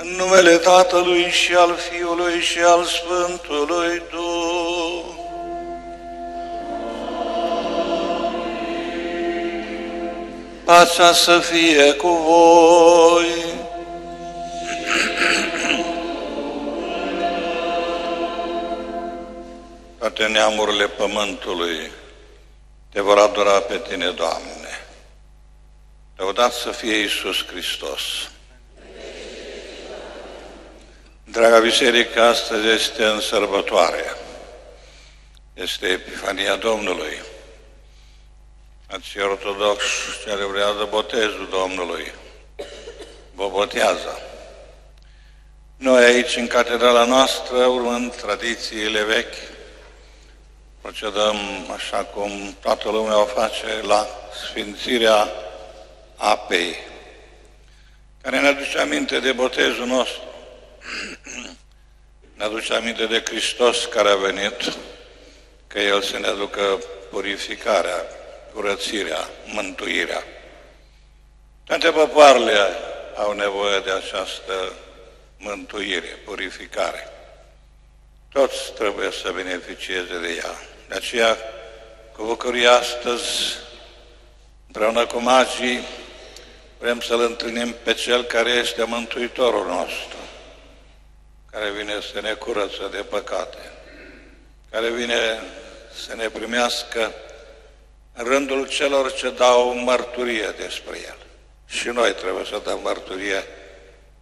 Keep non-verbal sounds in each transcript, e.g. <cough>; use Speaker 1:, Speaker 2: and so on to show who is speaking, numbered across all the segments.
Speaker 1: în numele Tatălui și al Fiului și al Sfântului Duh. Pacea să fie cu voi. Toate neamurile pământului te vor adora pe tine, Doamne. Lăudat să fie Iisus Hristos. Draga Biserică, astăzi este în sărbătoare. Este Epifania Domnului. Ați ortodox celebrează botezul Domnului. Vă botează. Noi aici, în catedrala noastră, urmând tradițiile vechi, procedăm așa cum toată lumea o face la sfințirea apei, care ne aduce aminte de botezul nostru, ne aduce aminte de Hristos care a venit, că El să ne aducă purificarea, curățirea, mântuirea. Toate popoarele au nevoie de această mântuire, purificare. Toți trebuie să beneficieze de ea. De aceea, cu bucurie astăzi, împreună cu magii, vrem să-L întâlnim pe Cel care este Mântuitorul nostru, care vine să ne curăță de păcate, care vine să ne primească în rândul celor ce dau mărturie despre El. Și noi trebuie să dăm mărturie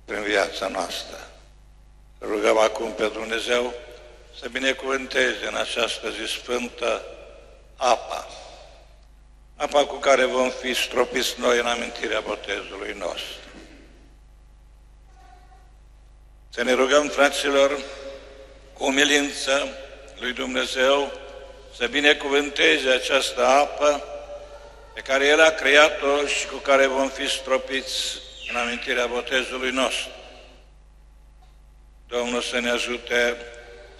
Speaker 1: prin viața noastră. Rugăm acum pe Dumnezeu să binecuvânteze în această zi sfântă apa, apa cu care vom fi stropiți noi în amintirea botezului nostru. Să ne rugăm, fraților, cu umilință lui Dumnezeu să binecuvânteze această apă pe care El a creat-o și cu care vom fi stropiți în amintirea botezului nostru. Domnul să ne ajute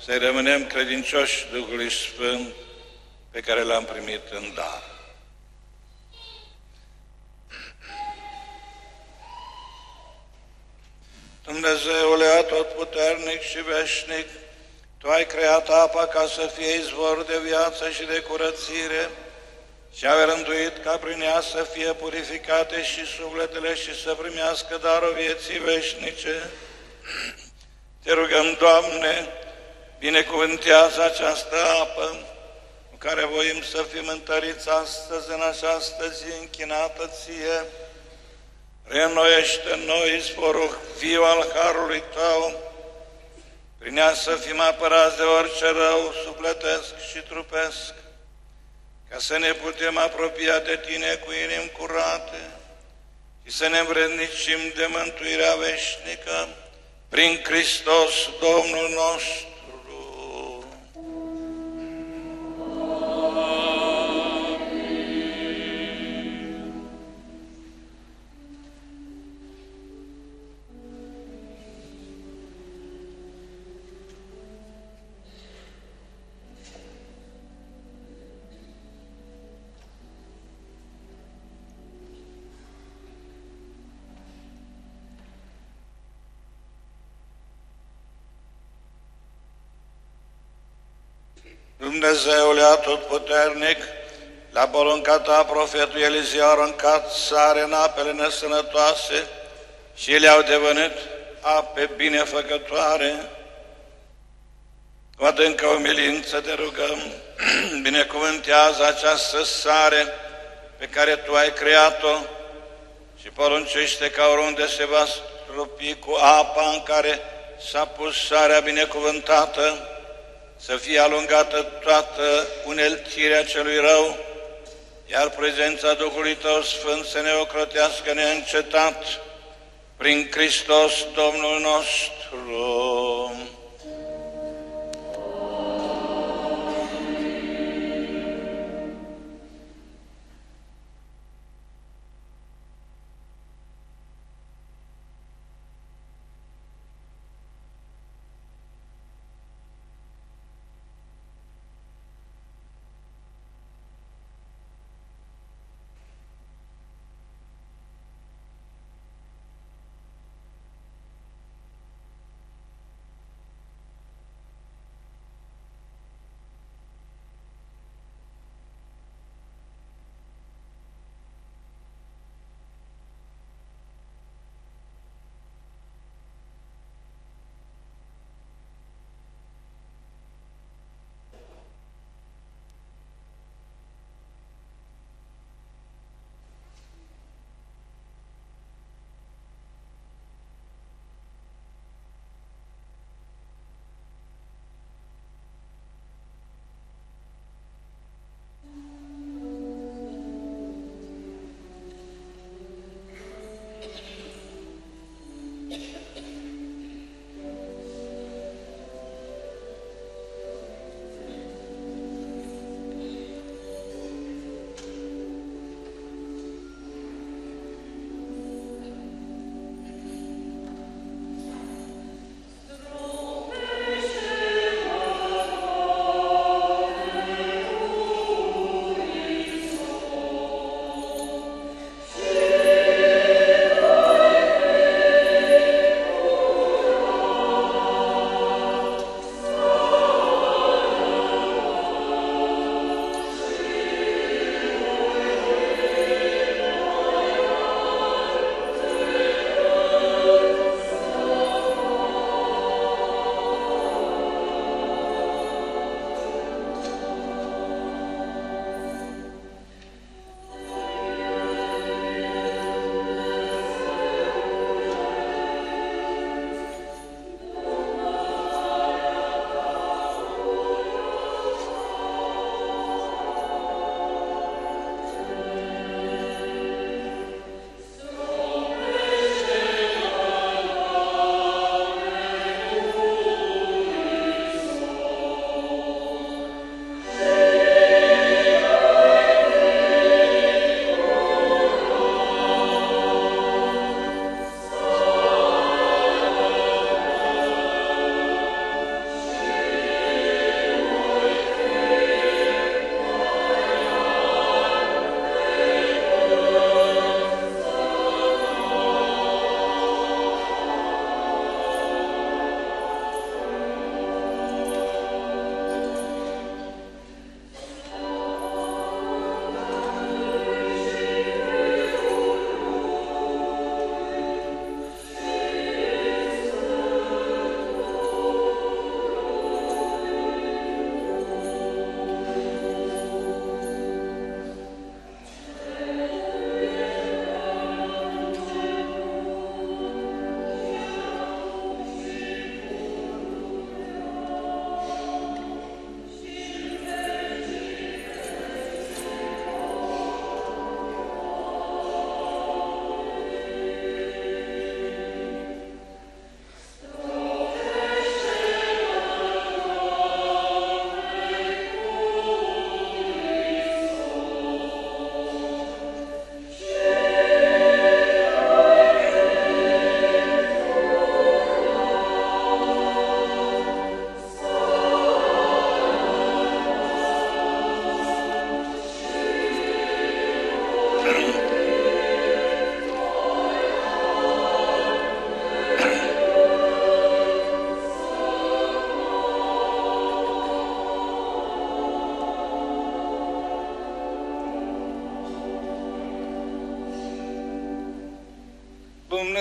Speaker 1: să rămânem credincioși Duhului Sfânt pe care l-am primit în dar. Dumnezeule atotputernic și veșnic, Tu ai creat apa ca să fie izvor de viață și de curățire și ai rânduit ca prin ea să fie purificate și sufletele și să primească darul vieții veșnice. Te rugăm, Doamne, binecuvântează această apă cu care voim să fim întăriți astăzi în această zi închinată Ție. Reînnoiește în noi zborul viu al Harului Tău, prin ea să fim apărați de orice rău sufletesc și trupesc, ca să ne putem apropia de Tine cu inimi curate și să ne învrednicim de mântuirea veșnică prin Hristos Domnul nostru. Dumnezeule atotputernic, la porunca ta profetul Eliseu a aruncat sare în apele nesănătoase și le-au devenit ape binefăcătoare. Cu adâncă umilință te rugăm, <clears throat> binecuvântează această sare pe care Tu ai creat-o și poruncește ca oriunde se va strupi cu apa în care s-a pus sarea binecuvântată, să fie alungată toată unelțirea celui rău, iar prezența Duhului Tău Sfânt să ne ocrotească neîncetat prin Hristos Domnul nostru.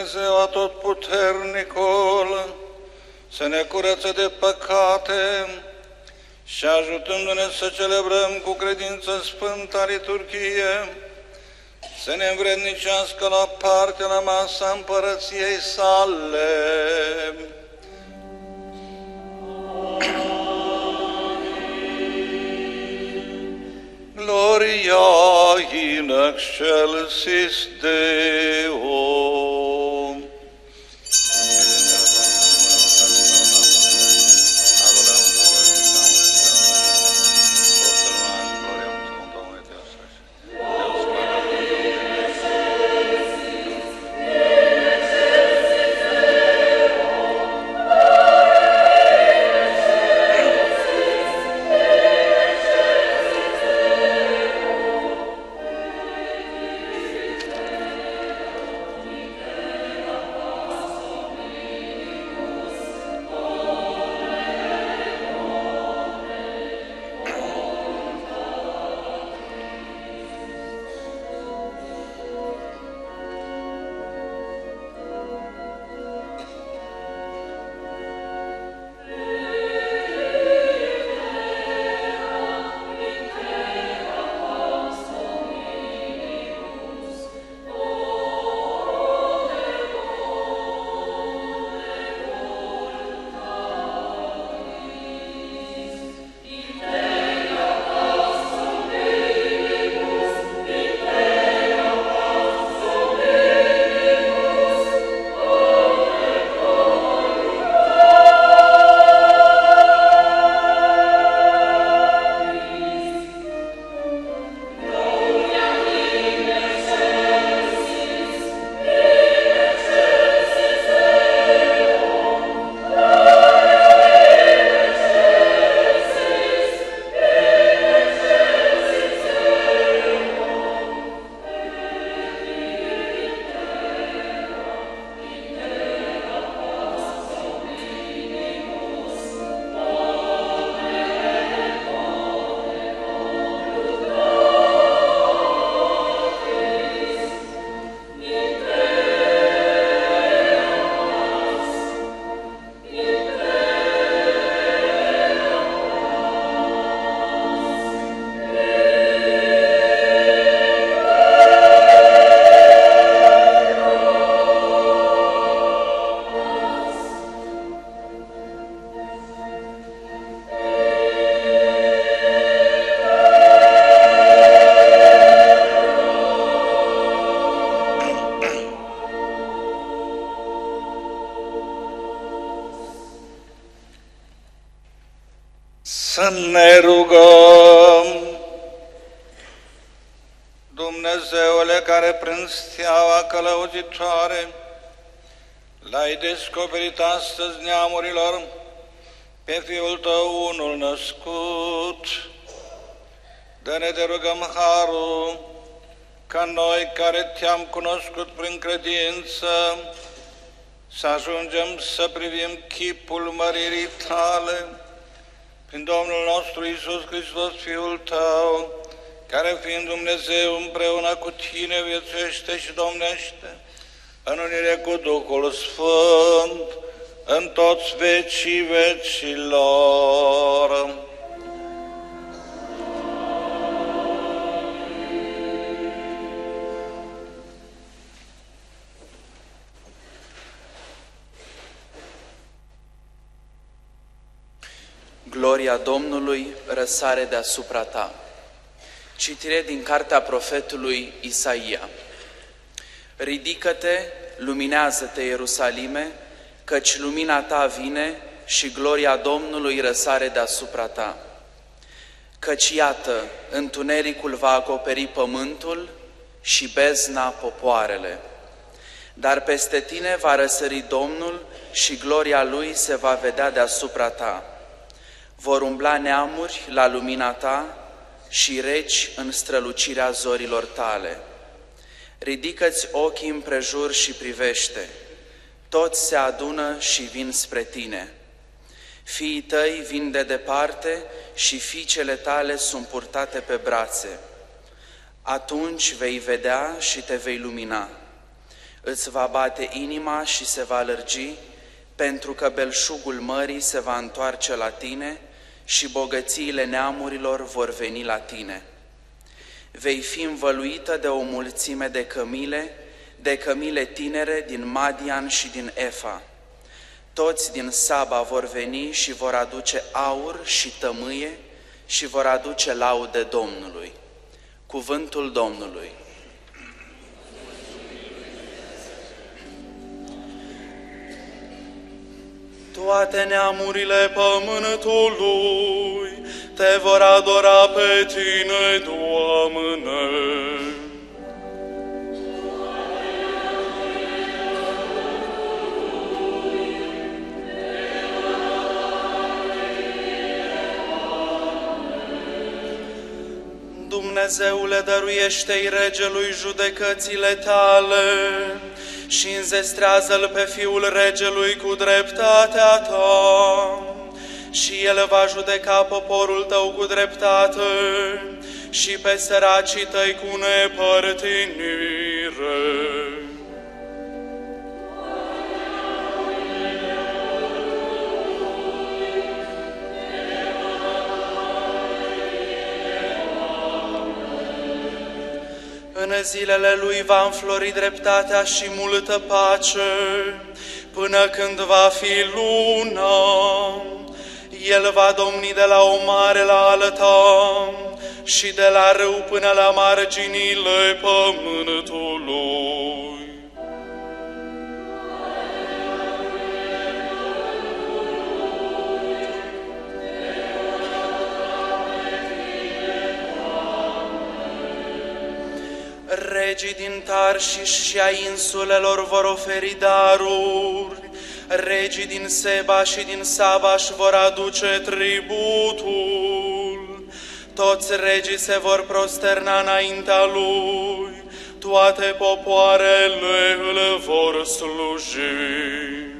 Speaker 1: Dumnezeu atotputernicul să ne curăță de păcate și ajutându-ne să celebrăm cu credință Sfânta Liturghie, să ne învrednicească la parte la masa împărăției sale. Gloria in excelsis Deo. Descoperit astăzi neamurilor pe Fiul Tău unul născut, dă-ne de rugăm harul ca noi care Te-am cunoscut prin credință să ajungem să privim chipul măririi Tale, prin Domnul nostru Isus Hristos, Fiul Tău, care fiind Dumnezeu împreună cu Tine viețuiește și domnește, în unire cu Duhul Sfânt, în toți vecii vecilor.
Speaker 2: Gloria Domnului răsare deasupra ta. Citire din cartea profetului Isaia. Ridică-te, luminează-te, Ierusalime, căci lumina ta vine și gloria Domnului răsare deasupra ta. Căci iată, întunericul va acoperi pământul și bezna popoarele. Dar peste tine va răsări Domnul și gloria Lui se va vedea deasupra ta. Vor umbla neamuri la lumina ta și reci în strălucirea zorilor tale. Ridică-ți ochii împrejur și privește, toți se adună și vin spre tine. Fiii tăi vin de departe și fiicele tale sunt purtate pe brațe. Atunci vei vedea și te vei lumina.
Speaker 3: Îți va bate inima și se va lărgi, pentru că belșugul mării se va întoarce la tine și bogățiile neamurilor vor veni la tine. Vei fi învăluită de o mulțime de cămile, de cămile tinere din Madian și din Efa. Toți din Saba vor veni și vor aduce aur și tămâie și vor aduce laude Domnului. Cuvântul Domnului.
Speaker 4: Toate neamurile pământului te vor adora pe tine, Doamne.
Speaker 3: Dumnezeule, dăruiește-i regelui judecățile tale și înzestrează-l pe fiul regelui cu dreptatea ta. Și el va judeca poporul tău cu dreptate și pe săracii tăi cu nepărtinire. În zilele lui va înflori dreptatea și multă pace, până când va fi luna. El va domni de la o mare la alta și de la râu până la marginile pământului. Regii din Tarșiș și a insulelor vor oferi daruri, regii din Seba și din Sabaș vor aduce tributul. Toți regii se vor prosterna înaintea lui, toate popoarele îl vor sluji.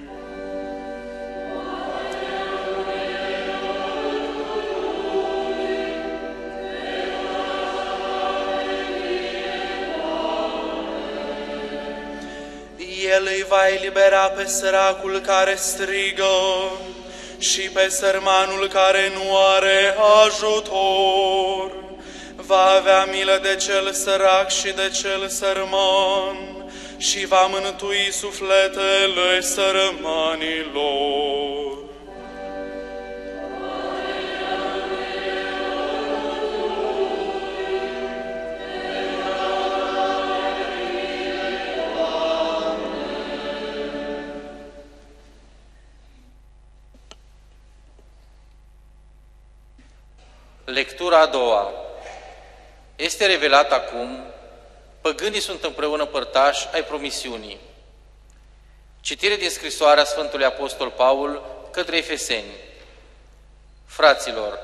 Speaker 3: El îi va elibera pe săracul care strigă și pe sărmanul care nu are ajutor. Va avea milă de cel sărac și de cel sărman și va mântui sufletele sărmanilor.
Speaker 5: Lectura a doua. Este revelat acum, păgânii sunt împreună părtași ai promisiunii. Citire din scrisoarea Sfântului Apostol Paul către Efeseni. Fraților,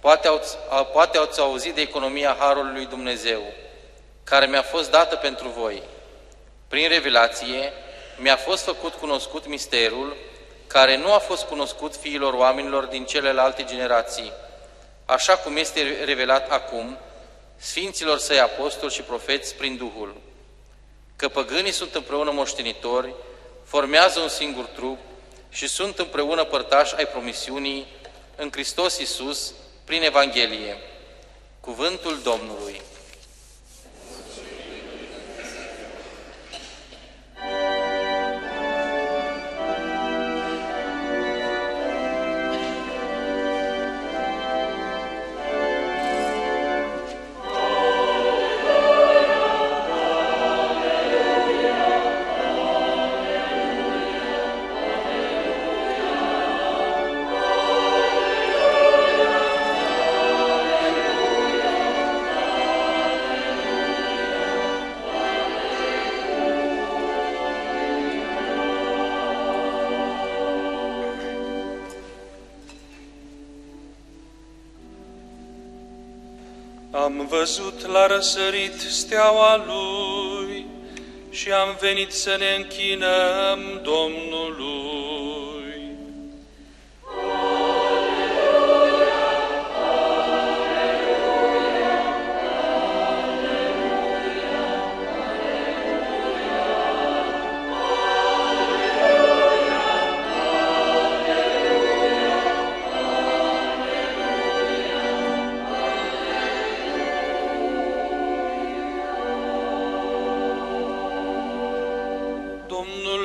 Speaker 5: poate ați, poate ați auzit de economia Harului lui Dumnezeu, care mi-a fost dată pentru voi. Prin revelație mi-a fost făcut cunoscut misterul care nu a fost cunoscut fiilor oamenilor din celelalte generații, așa cum este revelat acum Sfinților Săi Apostoli și Profeți prin Duhul, că păgânii sunt împreună moștenitori, formează un singur trup și sunt împreună părtași ai promisiunii în Hristos Iisus prin Evanghelie. Cuvântul Domnului.
Speaker 4: Am văzut la răsărit steaua Lui și am venit să ne închinăm Domnului.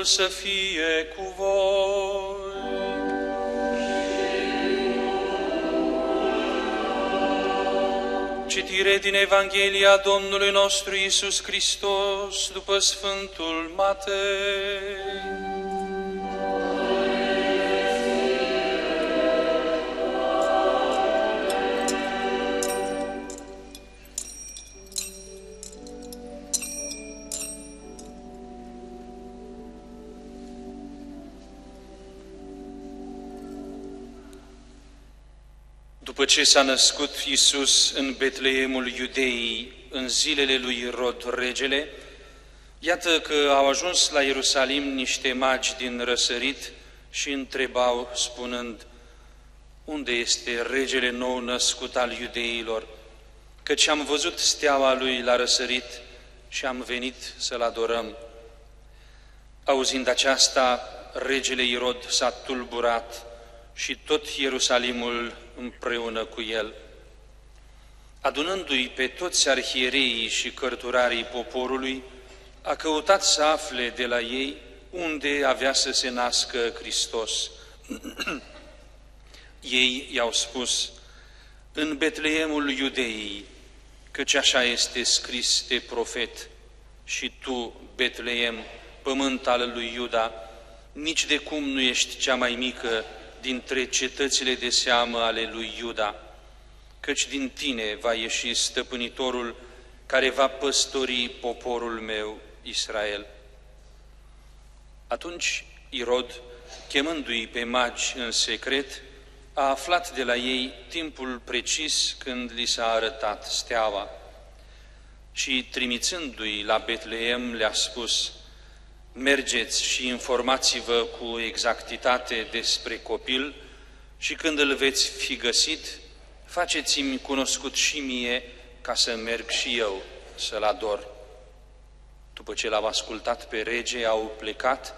Speaker 4: Să fie cu voi. Citire din Evanghelia Domnului nostru Isus Hristos după Sfântul Matei. Ce s-a născut Iisus în Betleemul Iudeii, în zilele lui Rod regele, iată că au ajuns la Ierusalim niște magi din răsărit și întrebau spunând, unde este regele nou născut al iudeilor? Căci am văzut steaua lui la răsărit și am venit să-l adorăm. Auzind aceasta, regele Irod s-a tulburat și tot Ierusalimul împreună cu el. Adunându-i pe toți arhiereii și cărturarii poporului, a căutat să afle de la ei unde avea să se nască Hristos. <clears throat> ei i-au spus, în Betleemul Iudeii, căci așa este scris de profet, și tu, Betleem, pământ al lui Iuda, nici de cum nu ești cea mai mică dintre cetățile de seamă ale lui Iuda, căci din tine va ieși stăpânitorul care va păstori poporul meu, Israel. Atunci Irod, chemându-i pe magi în secret, a aflat de la ei timpul precis când li s-a arătat steaua și trimițându-i la Betleem le-a spus, mergeți și informați-vă cu exactitate despre copil și când îl veți fi găsit, faceți-mi cunoscut și mie ca să merg și eu să-l ador. După ce l-au ascultat pe rege, au plecat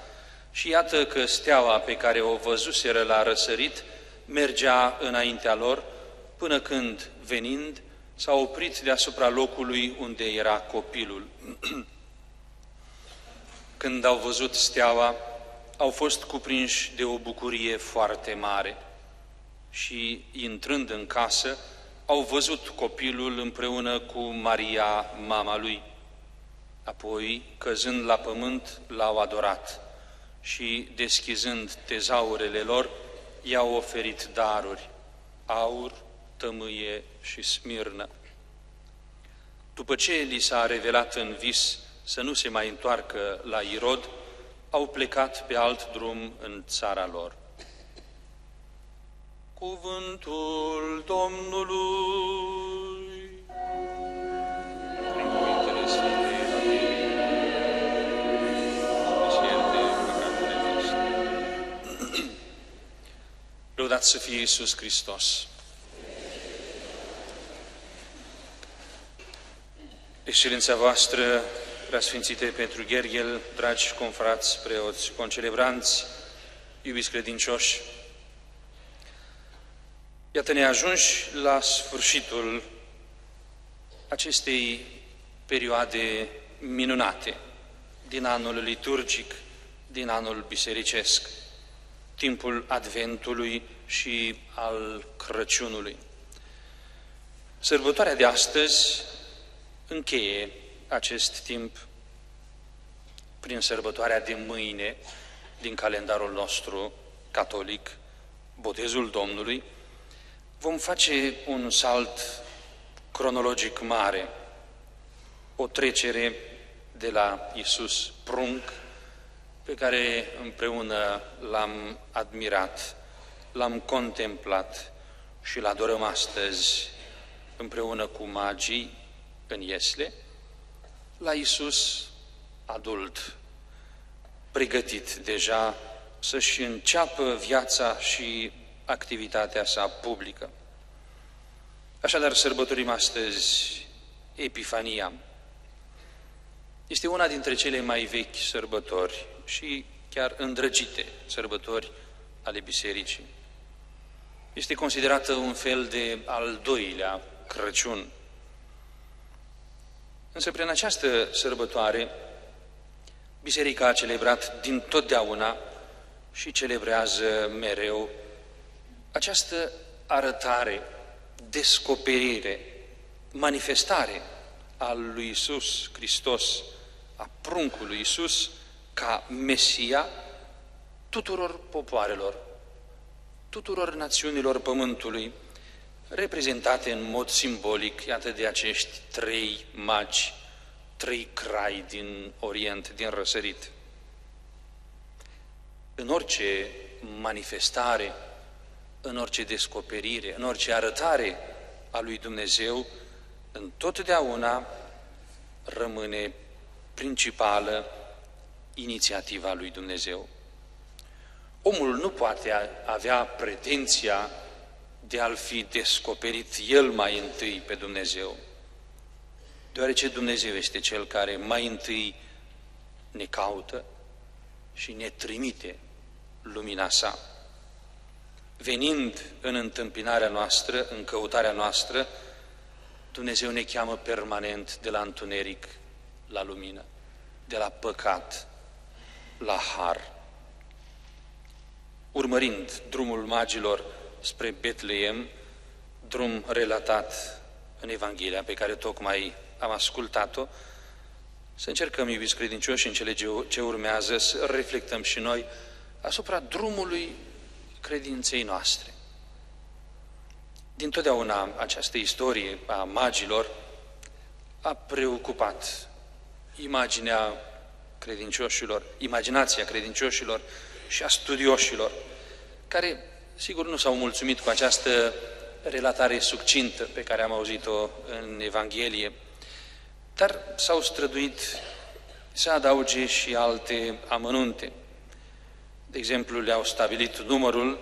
Speaker 4: și iată că steaua pe care o văzuseră la răsărit mergea înaintea lor, până când, venind, s-a oprit deasupra locului unde era copilul. <clears throat> când au văzut steaua, au fost cuprinși de o bucurie foarte mare și, intrând în casă, au văzut copilul împreună cu Maria, mama lui. Apoi, căzând la pământ, l-au adorat și, deschizând tezaurele lor, i-au oferit daruri, aur, tămâie și smirnă. După ce li s-a revelat în vis să nu se mai întoarcă la Irod, au plecat pe alt drum în țara lor. Cuvântul Domnului. Lăudați să fie Iisus Hristos! Excelența voastră, preasfințite pentru Gherghel, dragi confrați, preoți, concelebranți, iubiți credincioși, iată ne ajungi la sfârșitul acestei perioade minunate din anul liturgic, din anul bisericesc, timpul Adventului și al Crăciunului. Sărbătoarea de astăzi încheie acest timp prin sărbătoarea de mâine din calendarul nostru catolic, botezul Domnului, vom face un salt cronologic mare, o trecere de la Isus prunc, pe care împreună l-am admirat, l-am contemplat și l adorăm astăzi împreună cu magii în Iesle, la Isus adult, pregătit deja să-și înceapă viața și activitatea sa publică. Așadar, sărbătorim astăzi Epifania. Este una dintre cele mai vechi sărbători și chiar îndrăgite sărbători ale Bisericii. Este considerată un fel de al doilea Crăciun. Însă prin această sărbătoare Biserica a celebrat din totdeauna și celebrează mereu această arătare, descoperire, manifestare al lui Isus Hristos, a pruncului Isus ca Mesia tuturor popoarelor, tuturor națiunilor pământului, reprezentate în mod simbolic, iată, de acești trei magi, trei crai din Orient, din răsărit. În orice manifestare, în orice descoperire, în orice arătare a lui Dumnezeu, întotdeauna rămâne principală inițiativa lui Dumnezeu. Omul nu poate avea pretenția de a-L fi descoperit El mai întâi pe Dumnezeu, deoarece Dumnezeu este Cel care mai întâi ne caută și ne trimite lumina sa. Venind în întâmpinarea noastră, în căutarea noastră, Dumnezeu ne cheamă permanent de la întuneric la lumină, de la păcat la har. Urmărind drumul magilor spre Betleem, drum relatat în Evanghelia pe care tocmai am ascultat-o, să încercăm, iubiți credincioși, în cele ce urmează, să reflectăm și noi asupra drumului credinței noastre. Din totdeauna această istorie a magilor a preocupat imaginea credincioșilor, imaginația credincioșilor și a studioșilor, care, sigur, nu s-au mulțumit cu această relatare succintă pe care am auzit-o în Evanghelie, dar s-au străduit să adauge și alte amănunte. De exemplu, le-au stabilit numărul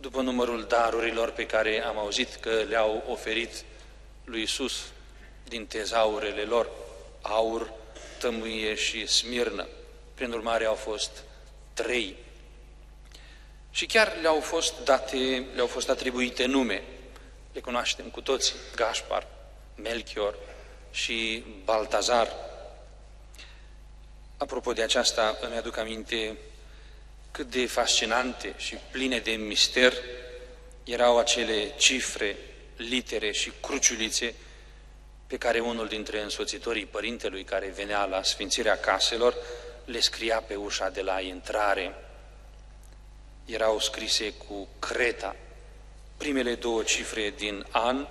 Speaker 4: după numărul darurilor pe care am auzit că le-au oferit lui Isus din tezaurele lor, aur, tămâie și smirnă. Prin urmare au fost trei. Și chiar le-au fost date, le-au fost atribuite nume. Le cunoaștem cu toții, Gaspar, Melchior și Baltazar. Apropo de aceasta, îmi aduc aminte cât de fascinante și pline de mister erau acele cifre, litere și cruciulițe pe care unul dintre însoțitorii părintelui care venea la sfințirea caselor le scria pe ușa de la intrare. Erau scrise cu creta primele două cifre din an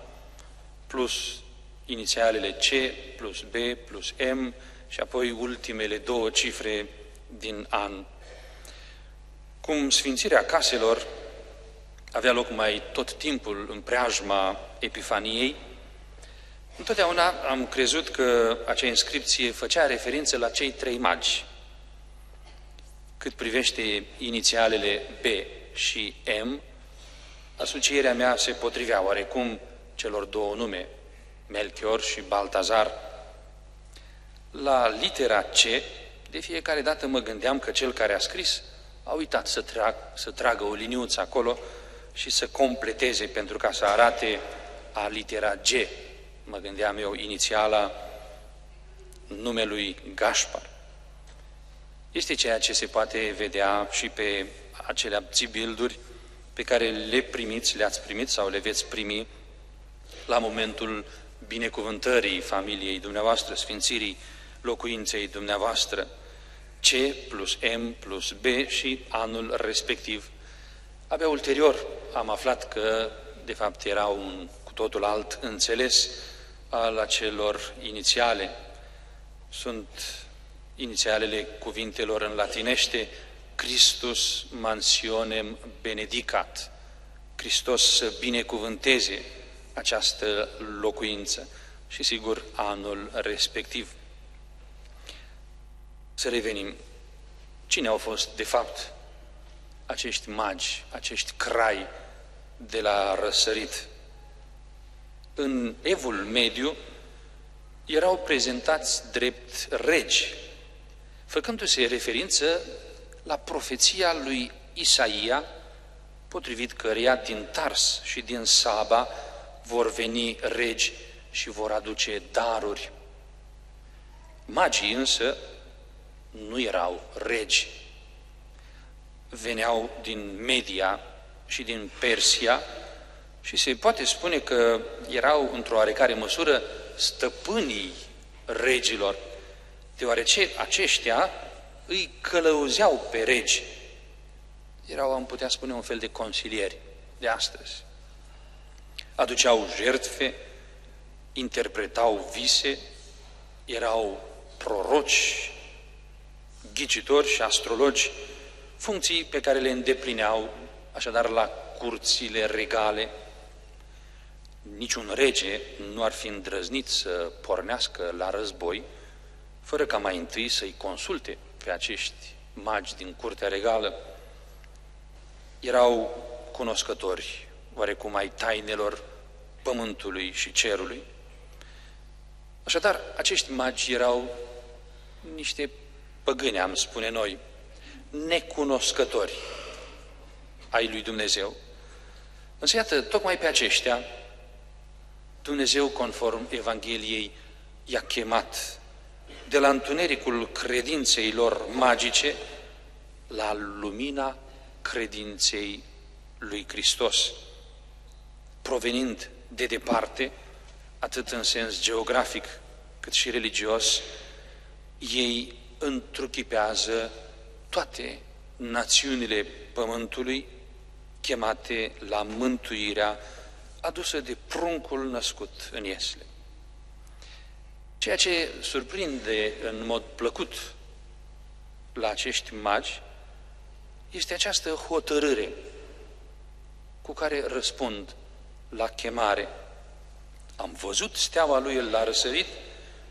Speaker 4: plus inițialele C plus B plus M și apoi ultimele două cifre din an. Cum sfințirea caselor avea loc mai tot timpul în preajma Epifaniei, Întotdeauna am crezut că acea inscripție făcea referință la cei trei magi. Cât privește inițialele B și M, asocierea mea se potrivea oarecum celor două nume, Melchior și Baltazar. La litera C, de fiecare dată mă gândeam că cel care a scris a uitat să, trag, să tragă o liniuță acolo și să completeze pentru ca să arate a litera G, mă gândeam eu, inițiala numelui Gașpar. Este ceea ce se poate vedea și pe acele abțibilduri pe care le primiți, le-ați primit sau le veți primi la momentul binecuvântării familiei dumneavoastră, sfințirii locuinței dumneavoastră, C plus M plus B și anul respectiv. Abia ulterior am aflat că, de fapt, era un cu totul alt înțeles al acelor inițiale. Sunt inițialele cuvintelor în latinește Christus mansionem benedicat. Hristos să binecuvânteze această locuință și, sigur, anul respectiv. Să revenim. Cine au fost, de fapt, acești magi, acești crai de la răsărit? în evul mediu erau prezentați drept regi, făcându-se referință la profeția lui Isaia, potrivit căreia din Tars și din Saba vor veni regi și vor aduce daruri. Magii însă nu erau regi. Veneau din Media și din Persia și se poate spune că erau într-o oarecare măsură stăpânii regilor, deoarece aceștia îi călăuzeau pe regi. Erau, am putea spune, un fel de consilieri de astăzi. Aduceau jertfe, interpretau vise, erau proroci, ghicitori și astrologi, funcții pe care le îndeplineau așadar la curțile regale. Niciun rege nu ar fi îndrăznit să pornească la război fără ca mai întâi să-i consulte pe acești magi din curtea regală. Erau cunoscători oarecum ai tainelor pământului și cerului. Așadar, acești magi erau niște păgâni, am spune noi, necunoscători ai lui Dumnezeu. Însă, iată, tocmai pe aceștia, Dumnezeu, conform Evangheliei, i-a chemat de la întunericul credinței lor magice la lumina credinței lui Hristos, provenind de departe, atât în sens geografic cât și religios, ei întruchipează toate națiunile pământului chemate la mântuirea adusă de pruncul născut în Iesle. Ceea ce surprinde în mod plăcut la acești magi este această hotărâre cu care răspund la chemare. Am văzut steaua lui la răsărit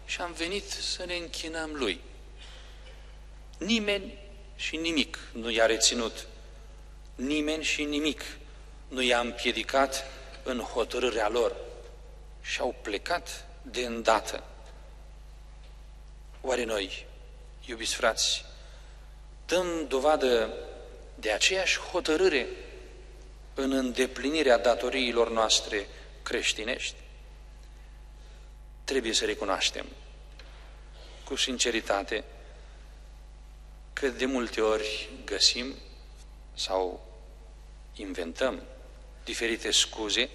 Speaker 4: și am venit să ne închinăm lui. Nimeni și nimic nu i-a reținut. Nimeni și nimic nu i-a împiedicat în hotărârea lor și au plecat de îndată. Oare noi, iubiți frați, dăm dovadă de aceeași hotărâre în îndeplinirea datoriilor noastre creștinești? Trebuie să recunoaștem cu sinceritate că de multe ori găsim sau inventăm diferite scuze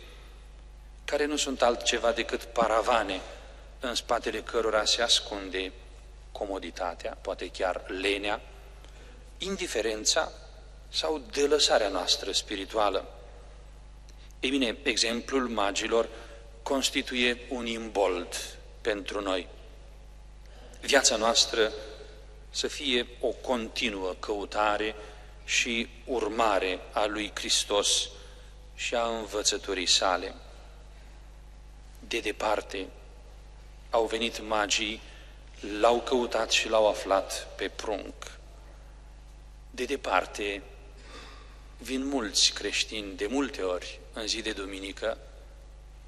Speaker 4: care nu sunt altceva decât paravane în spatele cărora se ascunde comoditatea, poate chiar lenea, indiferența sau delăsarea noastră spirituală. Ei bine, exemplul magilor constituie un imbold pentru noi. Viața noastră să fie o continuă căutare și urmare a lui Hristos și a învățăturii sale. De departe au venit magii, l-au căutat și l-au aflat pe prunc. De departe vin mulți creștini, de multe ori, în zi de duminică,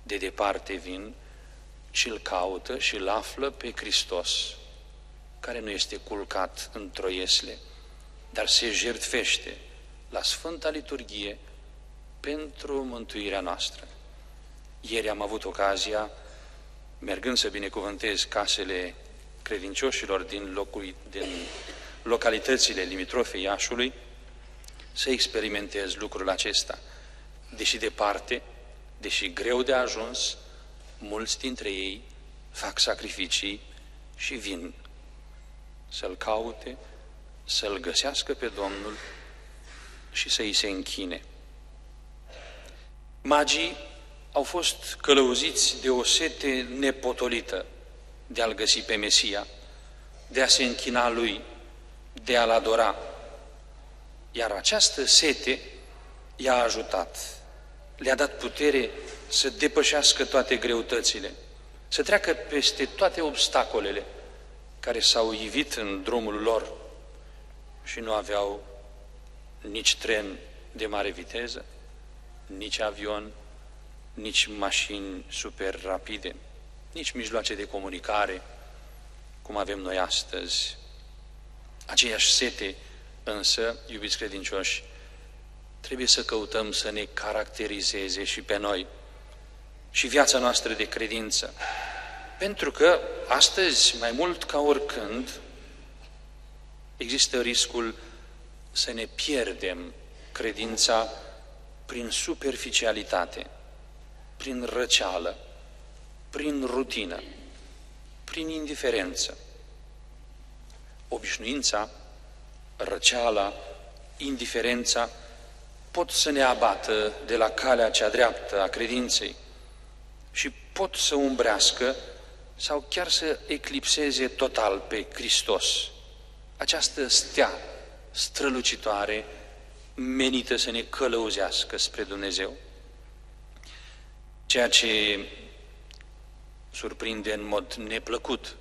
Speaker 4: de departe vin și îl caută și îl află pe Hristos, care nu este culcat într-o iesle, dar se jertfește la Sfânta Liturghie pentru mântuirea noastră. Ieri am avut ocazia, mergând să binecuvântez casele credincioșilor din, locul, din localitățile limitrofe Iașului, să experimentez lucrul acesta. Deși departe, deși greu de ajuns, mulți dintre ei fac sacrificii și vin să-L caute, să-L găsească pe Domnul și să-i se închine. Magii au fost călăuziți de o sete nepotolită de a-L găsi pe Mesia, de a se închina Lui, de a-L adora. Iar această sete i-a ajutat, le-a dat putere să depășească toate greutățile, să treacă peste toate obstacolele care s-au ivit în drumul lor și nu aveau nici tren de mare viteză, nici avion, nici mașini super rapide, nici mijloace de comunicare, cum avem noi astăzi. Aceeași sete, însă, iubiți credincioși, trebuie să căutăm să ne caracterizeze și pe noi și viața noastră de credință. Pentru că astăzi, mai mult ca oricând, există riscul să ne pierdem credința prin superficialitate, prin răceală, prin rutină, prin indiferență. Obișnuința, răceala, indiferența pot să ne abată de la calea cea dreaptă a credinței și pot să umbrească sau chiar să eclipseze total pe Hristos. Această stea strălucitoare menită să ne călăuzească spre Dumnezeu. Ceea ce surprinde în mod neplăcut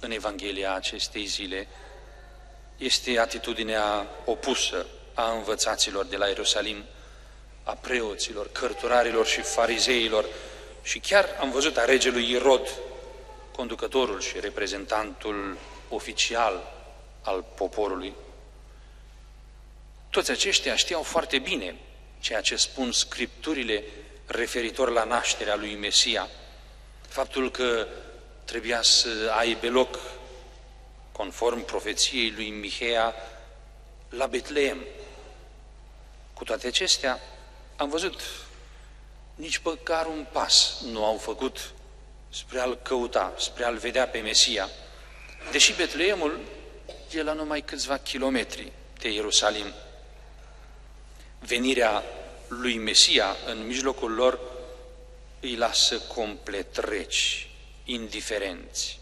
Speaker 4: în Evanghelia acestei zile este atitudinea opusă a învățaților de la Ierusalim, a preoților, cărturarilor și farizeilor și chiar am văzut a regelui Irod, conducătorul și reprezentantul oficial al poporului. Toți aceștia știau foarte bine ceea ce spun scripturile referitor la nașterea lui Mesia, faptul că trebuia să aibă loc, conform profeției lui Mihea, la Betleem. Cu toate acestea, am văzut nici măcar un pas nu au făcut spre a-L căuta, spre a-L vedea pe Mesia, deși Betleemul e la numai câțiva kilometri de Ierusalim. Venirea lui Mesia în mijlocul lor îi lasă complet reci, indiferenți.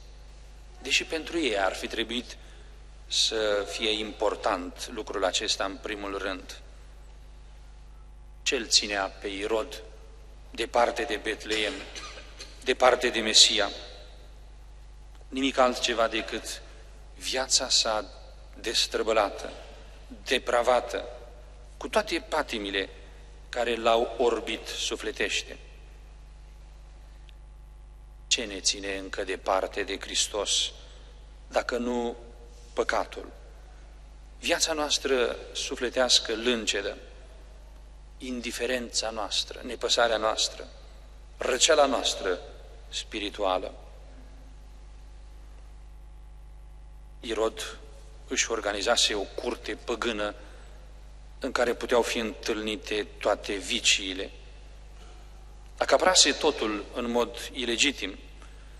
Speaker 4: Deși pentru ei ar fi trebuit să fie important lucrul acesta în primul rând. Cel ținea pe Irod departe de Betleem, departe de Mesia, nimic altceva decât viața sa destrăbălată, depravată, cu toate patimile care l-au orbit sufletește. Ce ne ține încă departe de Hristos, dacă nu păcatul? Viața noastră sufletească lâncedă, indiferența noastră, nepăsarea noastră, răceala noastră spirituală. Irod își organizase o curte păgână în care puteau fi întâlnite toate viciile. Acaprase totul în mod ilegitim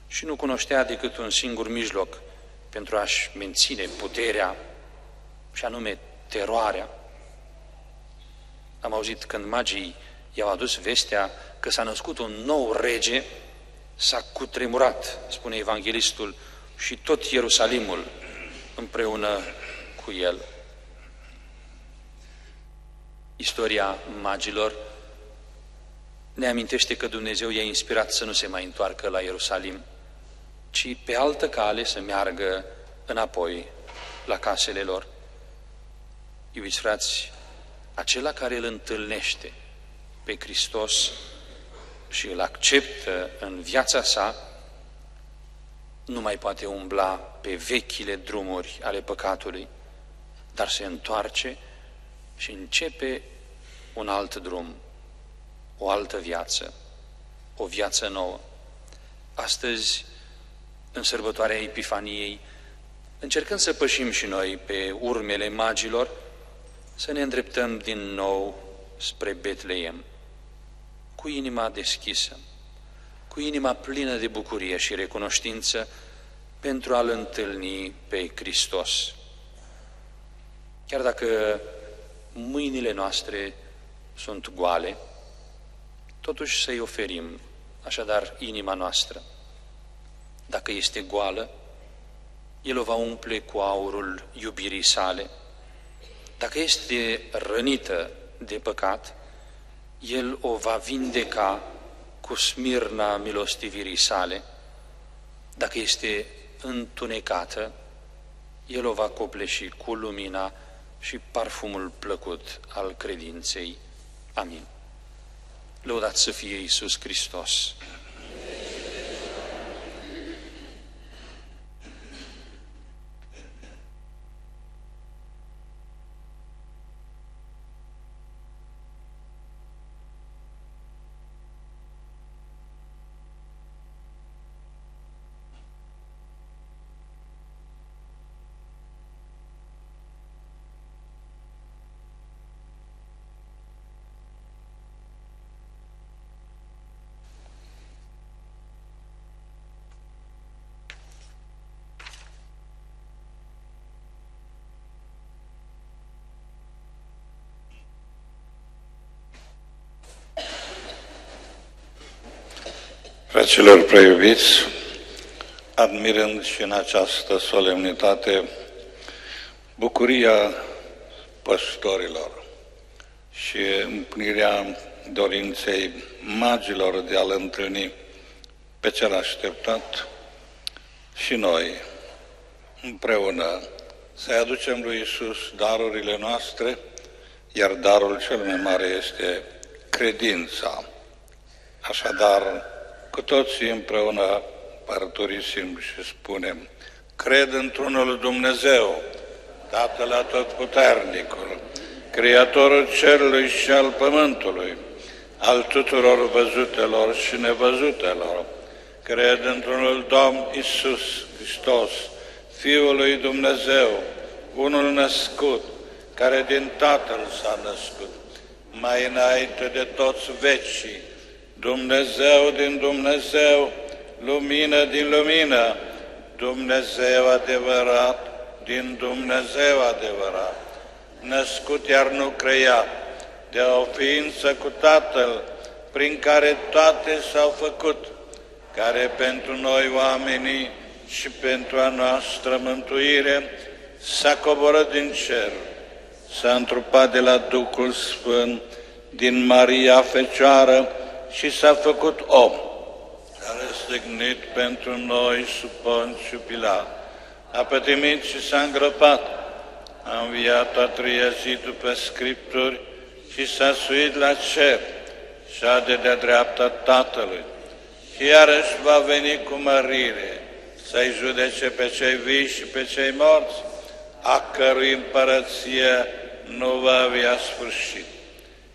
Speaker 4: și nu cunoștea decât un singur mijloc pentru a-și menține puterea și anume teroarea. Am auzit când magii i-au adus vestea că s-a născut un nou rege, s-a cutremurat, spune evanghelistul, și tot Ierusalimul împreună cu el. Istoria magilor ne amintește că Dumnezeu i-a inspirat să nu se mai întoarcă la Ierusalim, ci pe altă cale să meargă înapoi la casele lor. Iubiți frați, acela care îl întâlnește pe Hristos și îl acceptă în viața sa, nu mai poate umbla pe vechile drumuri ale păcatului, dar se întoarce și începe un alt drum, o altă viață, o viață nouă. Astăzi, în sărbătoarea Epifaniei, încercând să pășim și noi pe urmele magilor, să ne îndreptăm din nou spre Betleem, cu inima deschisă, cu inima plină de bucurie și recunoștință pentru a-L întâlni pe Hristos. Chiar dacă mâinile noastre sunt goale, totuși să-i oferim așadar inima noastră. Dacă este goală, El o va umple cu aurul iubirii sale. Dacă este rănită de păcat, El o va vindeca cu smirna milostivirii sale. Dacă este întunecată, El o va copleși cu lumina și parfumul plăcut al credinței. Amin. Lăudați să fie Iisus Hristos!
Speaker 1: Fraților preiubiți, admirând și în această solemnitate bucuria păstorilor și împlinirea dorinței magilor de a-L întâlni pe cel așteptat și noi împreună să aducem lui Isus darurile noastre, iar darul cel mai mare este credința. Așadar, cu toții împreună părturisim și spunem, cred într-unul Dumnezeu, Tatăl Atotputernicul, Creatorul cerului și al pământului, al tuturor văzutelor și nevăzutelor. Cred într-unul Domn Isus Hristos, Fiul lui Dumnezeu, unul născut, care din Tatăl s-a născut, mai înainte de toți vecii, Dumnezeu din Dumnezeu, lumină din lumină, Dumnezeu adevărat din Dumnezeu adevărat, născut iar nu creat, de o ființă cu Tatăl, prin care toate s-au făcut, care pentru noi oamenii și pentru a noastră mântuire s-a coborât din cer, s-a întrupat de la Duhul Sfânt, din Maria Fecioară și s-a făcut om. S-a răstignit pentru noi sub Ponciu Pilat, a pătimit și s-a îngrăpat, a înviat a treia zi după Scripturi și s-a suit la cer. Și a de de dreapta Tatălui. Și iarăși va veni cu mărire să-i judece pe cei vii și pe cei morți, a cărui împărăție nu va avea sfârșit.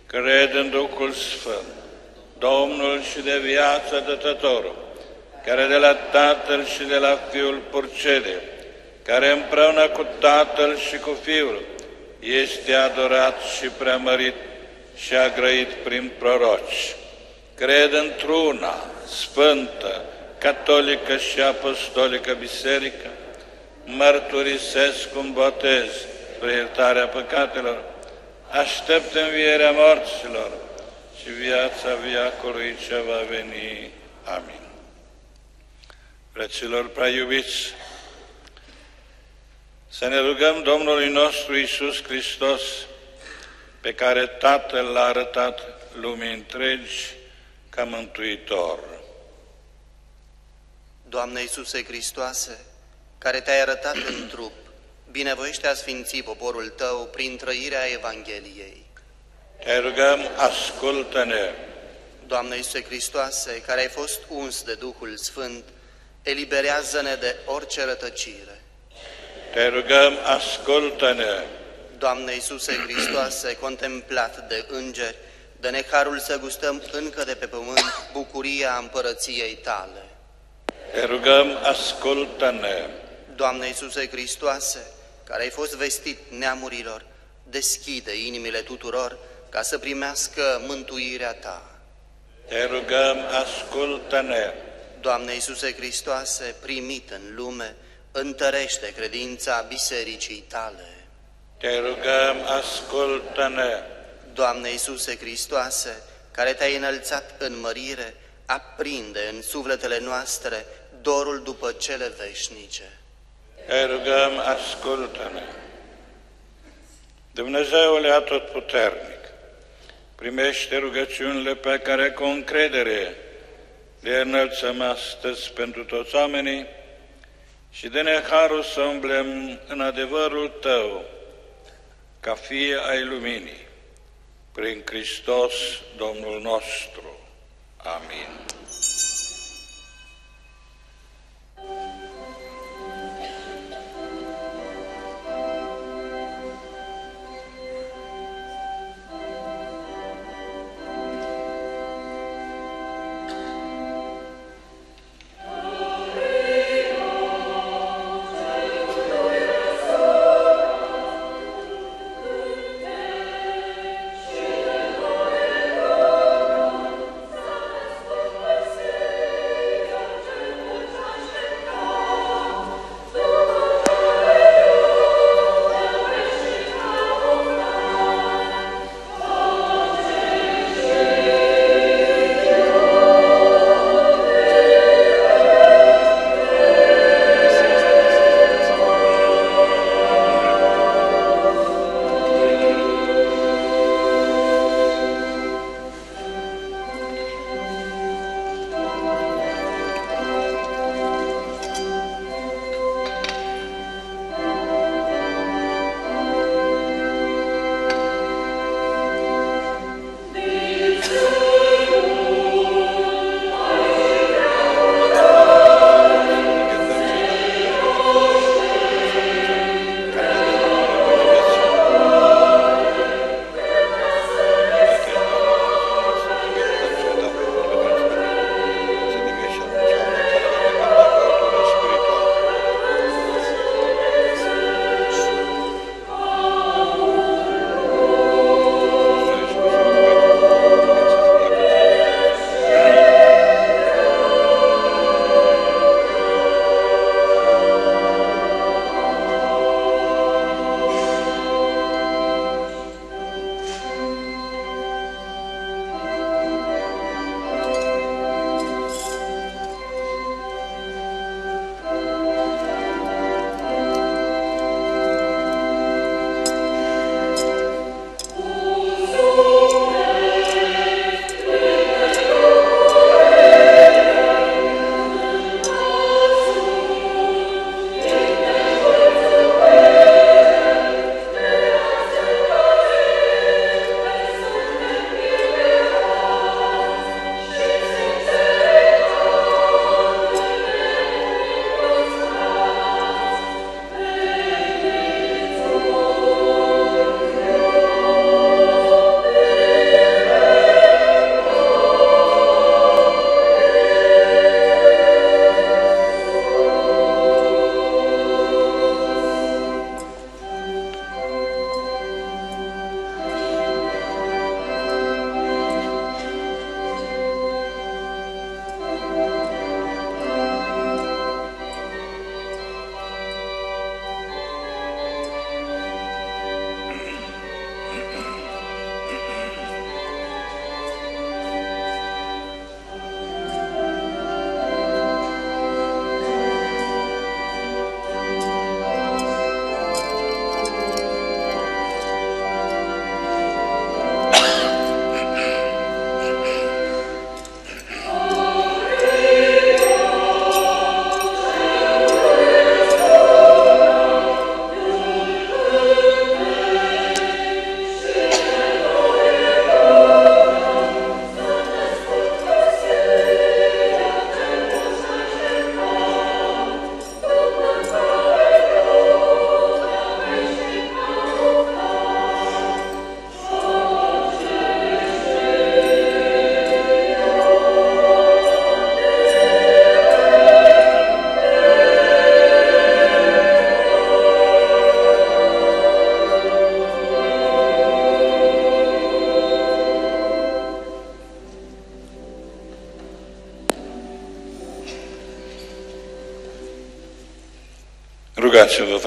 Speaker 1: Cred în Duhul Sfânt, Domnul și de viață dătătorul, care de la Tatăl și de la Fiul purcede, care împreună cu Tatăl și cu Fiul este adorat și preamărit și a grăit prin proroci. Cred într-una, sfântă, catolică și apostolică biserică, mărturisesc un botez spre iertarea păcatelor, aștept învierea morților și viața viacului ce va veni. Amin. Frăților prea iubiți, să ne rugăm Domnului nostru Isus Hristos, pe care Tatăl l-a arătat lumii întregi ca Mântuitor.
Speaker 6: Doamne Iisuse Hristoase, care te-ai arătat în trup, binevoiește a sfinți poporul Tău prin trăirea Evangheliei.
Speaker 1: Te rugăm, ascultă-ne!
Speaker 6: Doamne Iisuse Hristoase, care ai fost uns de Duhul Sfânt, eliberează-ne de orice rătăcire.
Speaker 1: Te rugăm, ascultă-ne!
Speaker 6: Doamne Iisuse Hristoase, contemplat de îngeri, dă-ne harul să gustăm încă de pe pământ bucuria împărăției Tale.
Speaker 1: Te rugăm, ascultă-ne!
Speaker 6: Doamne Iisuse Hristoase, care ai fost vestit neamurilor, deschide inimile tuturor ca să primească mântuirea Ta.
Speaker 1: Te rugăm, ascultă-ne!
Speaker 6: Doamne Iisuse Hristoase, primit în lume, întărește credința bisericii tale.
Speaker 1: Te rugăm, ascultă-ne!
Speaker 6: Doamne Iisuse Hristoase, care te-ai înălțat în mărire, aprinde în sufletele noastre dorul după cele veșnice.
Speaker 1: Te rugăm, ascultă-ne! Dumnezeule Atotputernic, primește rugăciunile pe care cu încredere le înălțăm astăzi pentru toți oamenii, și de-ne harul să umblem în adevărul Tău, ca fie ai luminii, prin Hristos Domnul nostru. Amin.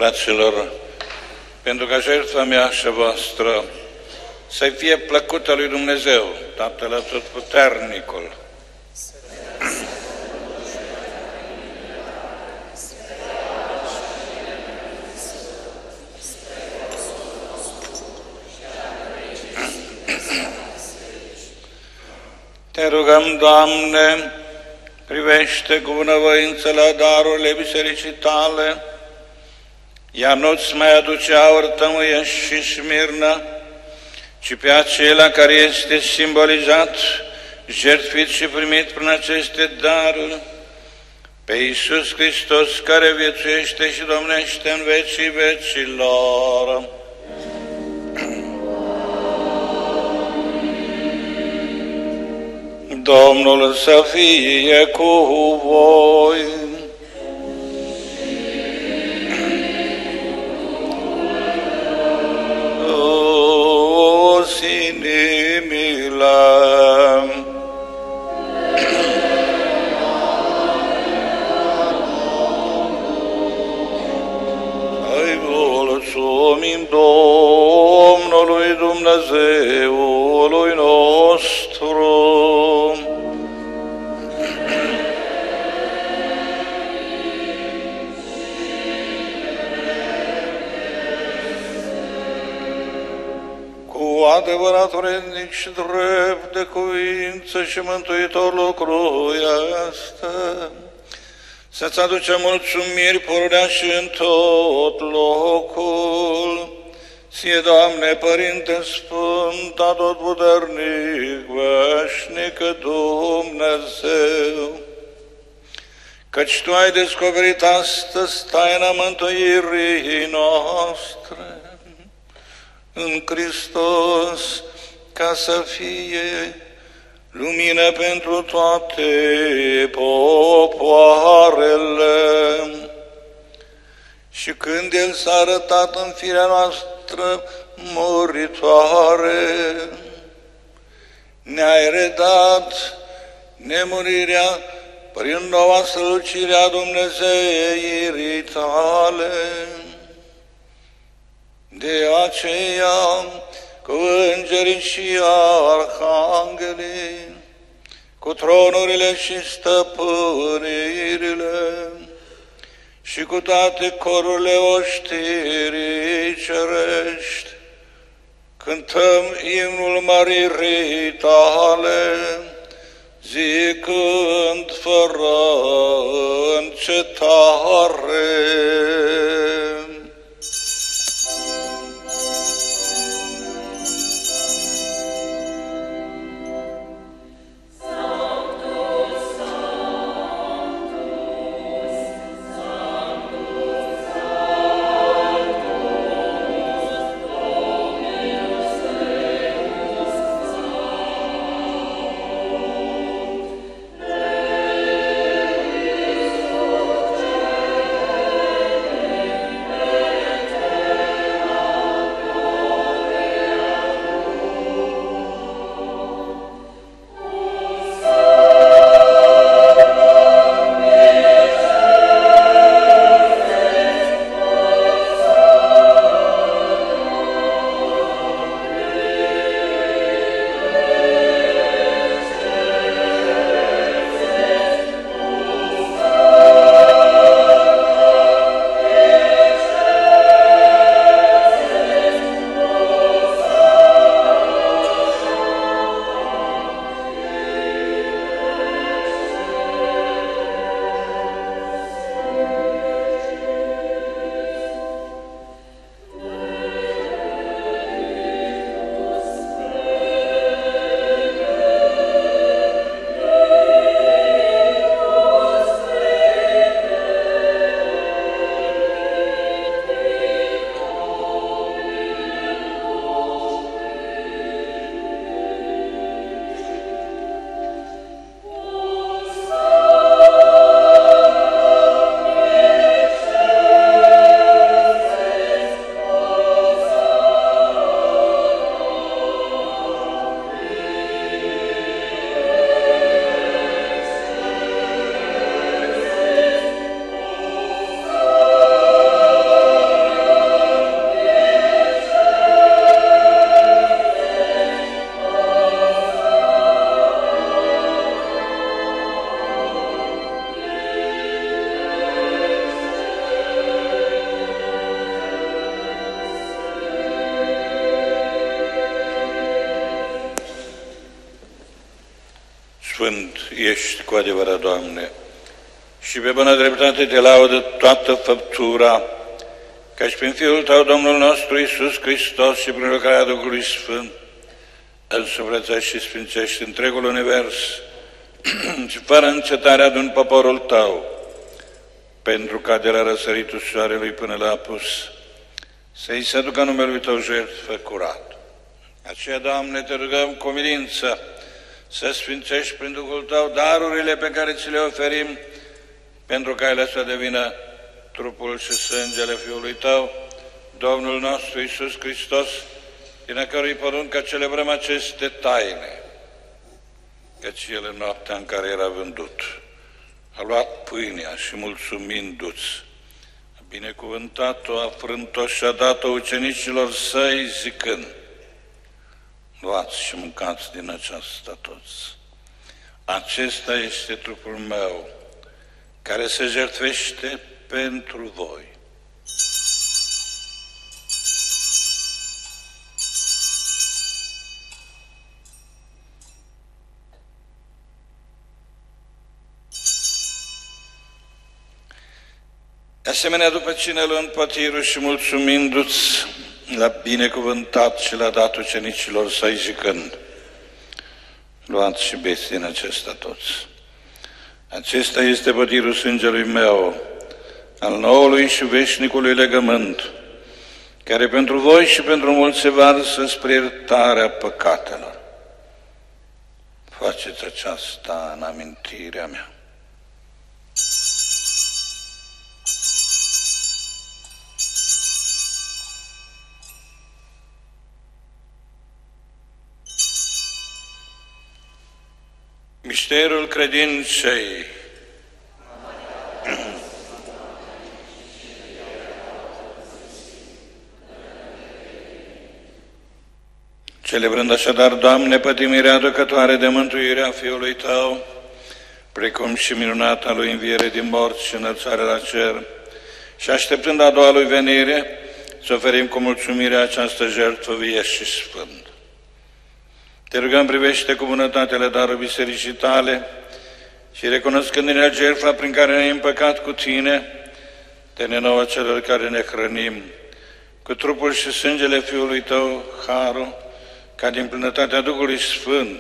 Speaker 1: Fraților, pentru ca jertfa mea și a voastră să fie plăcută lui Dumnezeu, Tatăl Atotputernicul. Te rugăm, Doamne, privește cu bunăvoință la darurile bisericii tale, ea nu-ți mai aduce aur, tămâie și smirnă, ci pe acela care este simbolizat, jertfit și primit prin aceste daruri, pe Iisus Hristos care viețuiește și domnește în vecii vecilor. Domnul să fie cu voi. O sinimila. Hai mulțumim Domnului Dumnezeului nostru. Adevărat vrednic și drept de cuvință și mântuitor lucru este să-ți aduce mulțumiri pururea și în tot locul. Ție, Doamne, Părinte Sfânt, tot puternic, veșnic Dumnezeu, căci Tu ai descoperit astăzi taina mântuirii noastre în Hristos, ca să fie lumină pentru toate popoarele. Și când El s-a arătat în firea noastră moritoare, ne-ai redat nemurirea prin noua strălucire a Dumnezeirii tale. De aceea, cu îngerii și arhanghelii, cu tronurile și stăpânirile, și cu toate corurile oștirii cerești, cântăm imnul măririi tale, zicând fără încetare. Cu adevărat, Doamne, și pe bună dreptate te laudă toată făptura, ca și prin Fiul Tău, Domnul nostru Iisus Hristos și prin lucrarea Duhului Sfânt, însuflețești și sfințești întregul univers <clears throat> și fără încetare adun poporul Tău, pentru ca de la răsăritul soarelui până la apus să-i se aducă numele Tău jertfă curat. Aceea, Doamne, te rugăm cu milință să sfințești prin Duhul Tău darurile pe care ți le oferim, pentru ca ele să devină trupul și sângele Fiului Tău, Domnul nostru Iisus Hristos, din a cărui poruncă celebrăm aceste taine, căci El în noaptea în care era vândut, a luat pâinea și mulțumindu-ți, a binecuvântat-o, a frânt-o și a dat-o ucenicilor săi zicând, luați și mâncați din aceasta toți. Acesta este trupul meu, care se jertfește pentru voi. Asemenea, după cine luând pătirul și mulțumindu-ți, l-a binecuvântat și l-a dat ucenicilor să-i zicând, luați și beți din acesta toți. Acesta este pătirul sângelui meu, al noului și veșnicului legământ, care pentru voi și pentru mulți se varsă spre iertarea păcatelor. Faceți aceasta în amintirea mea. Misterul credinței. Celebrând așadar, Doamne, pătimirea aducătoare de mântuirea Fiului Tău, precum și minunata Lui înviere din morți și înălțare la cer, și așteptând a doua Lui venire, să oferim cu mulțumire această jertfă vie și sfântă. Te rugăm, privește cu bunătatele darul bisericii tale și recunoscând din jertfa prin care ne-ai împăcat cu tine, te ne nouă celor care ne hrănim. Cu trupul și sângele Fiului Tău, Haru, ca din plinătatea Duhului Sfânt,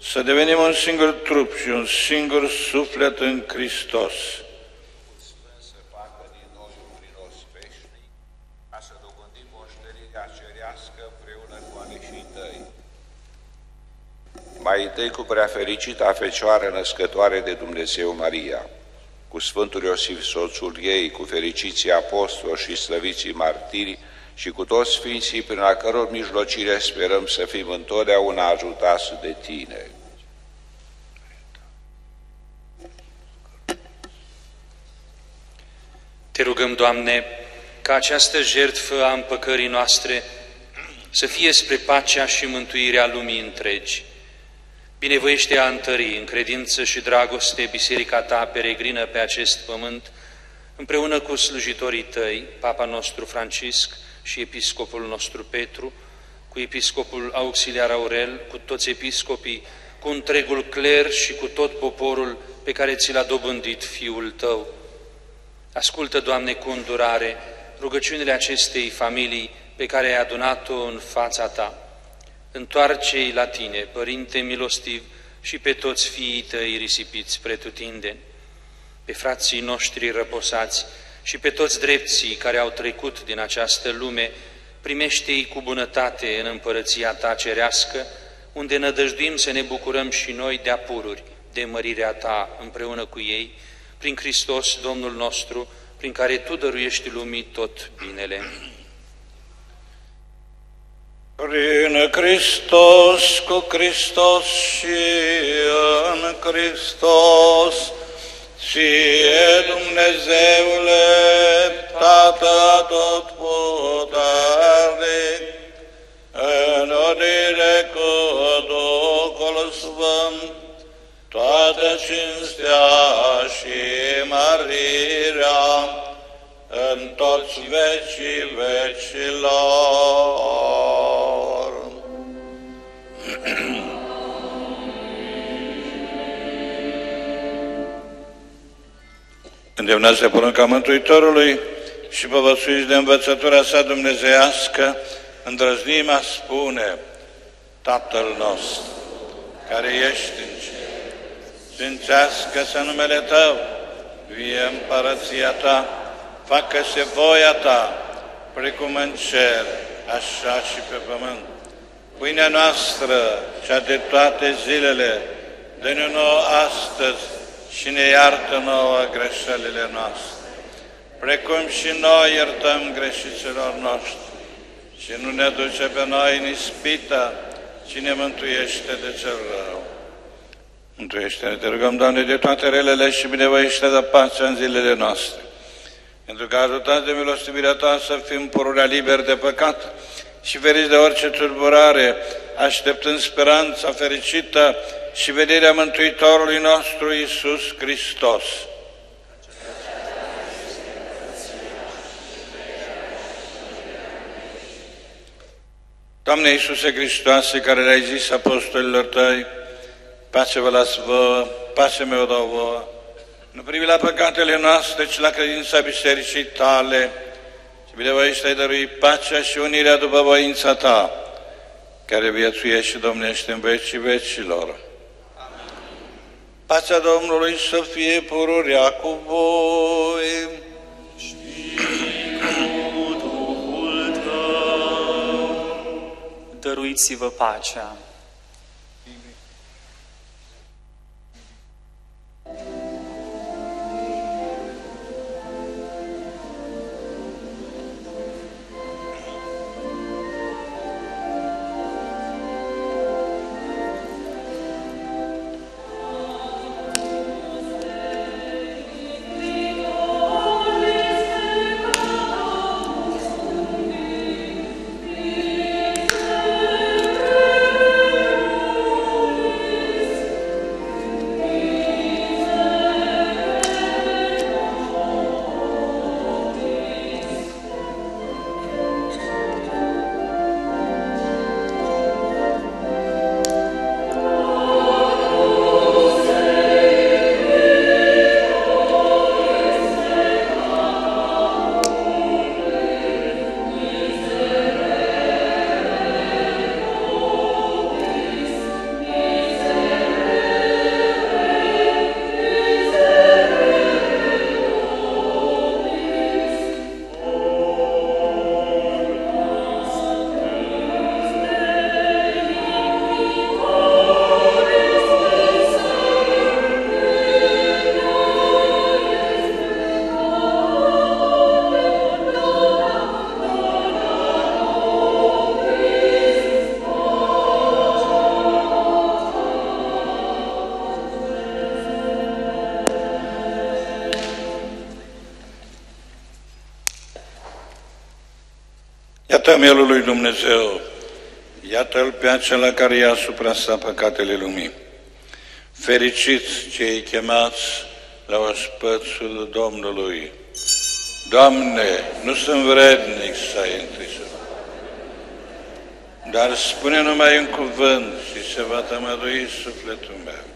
Speaker 1: să devenim un singur trup și un singur suflet în Hristos
Speaker 7: mai întâi cu prea fericită Fecioară născătoare de Dumnezeu Maria, cu Sfântul Iosif soțul ei, cu fericiții apostoli și slăviții martiri și cu toți Sfinții prin a căror mijlocire sperăm să fim întotdeauna ajutați de Tine.
Speaker 4: Te rugăm, Doamne, ca această jertfă a împăcării noastre să fie spre pacea și mântuirea lumii întregi, Binevoiește a întări în credință și dragoste biserica ta peregrină pe acest pământ, împreună cu slujitorii tăi, Papa nostru Francisc și Episcopul nostru Petru, cu Episcopul Auxiliar Aurel, cu toți episcopii, cu întregul cler și cu tot poporul pe care ți l-a dobândit Fiul tău. Ascultă, Doamne, cu îndurare rugăciunile acestei familii pe care ai adunat-o în fața ta întoarce-i la tine, Părinte milostiv, și pe toți fiii tăi risipiți pretutindeni, pe frații noștri răposați și pe toți drepții care au trecut din această lume, primește-i cu bunătate în împărăția ta cerească, unde nădăjduim să ne bucurăm și noi de apururi, de mărirea ta împreună cu ei, prin Hristos Domnul nostru, prin care Tu dăruiești lumii tot binele.
Speaker 1: Prin Hristos, cu Hristos și în Hristos, Ție Dumnezeule, Tată tot puternic, în odire cu Duhul Sfânt, toată cinstea și mărirea, în toți vecii vecilor. Îndemnați de porunca Mântuitorului și vă văsuiți de învățătura sa dumnezeiască, îndrăznimea spune, Tatăl nostru, care ești în cer, sfințească-se numele Tău, vie împărăția Ta, facă-se voia Ta, precum în cer, așa și pe pământ. Pâinea noastră, cea de toate zilele, dă-ne nouă astăzi și ne iartă nouă greșelile noastre, precum și noi iertăm greșiților noștri. Și nu ne duce pe noi în ispită, ci ne mântuiește de cel rău. Mântuiește-ne, te rugăm, Doamne, de toate relele și binevoiește de pace în zilele noastre. Pentru că ajutați de milostivirea Ta să fim pururea liberi de păcat și feriți de orice turburare, așteptând speranța fericită și vederea Mântuitorului nostru Iisus Hristos. Doamne Iisuse Hristoase, care le-ai zis apostolilor Tăi, pace vă las vă, pace mea o dau vă, nu privi la păcatele noastre, ci la credința Bisericii Tale, și binevoiește ai dărui pacea și unirea după voința Ta, care viețuiește și domnește în vecii vecilor. Pacea Domnului să fie pururea cu voi.
Speaker 2: Dăruiți-vă pacea.
Speaker 1: Iată mielul lui Dumnezeu, iată-l pe acela care ia asupra sa păcatele lumii. Fericiți cei chemați la ospățul Domnului. Doamne, nu sunt vrednic să intri să dar spune numai un cuvânt și se va tămădui sufletul meu.